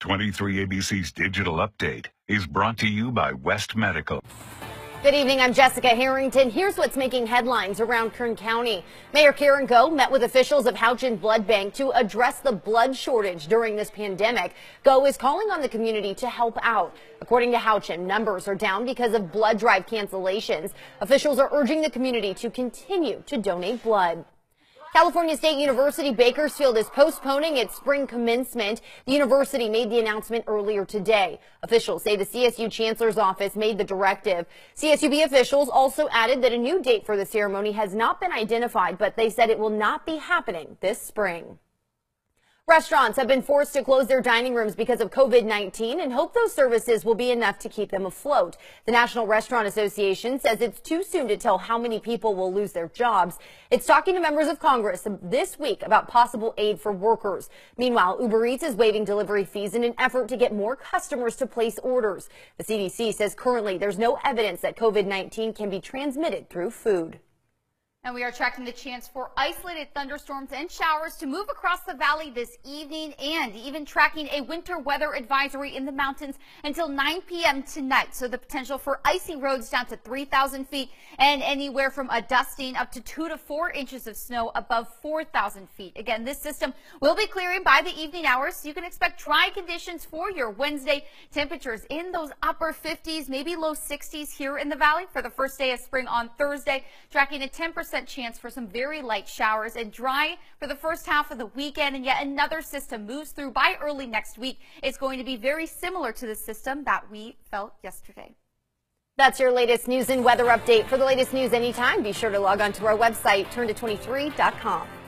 23 ABC's digital update is brought to you by West Medical. Good evening. I'm Jessica Harrington. Here's what's making headlines around Kern County. Mayor Karen Goh met with officials of Houchin Blood Bank to address the blood shortage during this pandemic. Goh is calling on the community to help out. According to Houchin, numbers are down because of blood drive cancellations. Officials are urging the community to continue to donate blood. California State University Bakersfield is postponing its spring commencement. The university made the announcement earlier today. Officials say the CSU Chancellor's office made the directive. CSUB officials also added that a new date for the ceremony has not been identified, but they said it will not be happening this spring. Restaurants have been forced to close their dining rooms because of COVID-19 and hope those services will be enough to keep them afloat. The National Restaurant Association says it's too soon to tell how many people will lose their jobs. It's talking to members of Congress this week about possible aid for workers. Meanwhile, Uber Eats is waiving delivery fees in an effort to get more customers to place orders. The CDC says currently there's no evidence that COVID-19 can be transmitted through food. And we are tracking the chance for isolated thunderstorms and showers to move across the valley this evening and even tracking a winter weather advisory in the mountains until 9 p.m. tonight. So the potential for icy roads down to 3,000 feet and anywhere from a dusting up to 2 to 4 inches of snow above 4,000 feet. Again, this system will be clearing by the evening hours. So you can expect dry conditions for your Wednesday. Temperatures in those upper 50s, maybe low 60s here in the valley for the first day of spring on Thursday. Tracking a 10% percent chance for some very light showers and dry for the first half of the weekend. And yet another system moves through by early next week. It's going to be very similar to the system that we felt yesterday. That's your latest news and weather update. For the latest news anytime, be sure to log on to our website, turn to 23.com.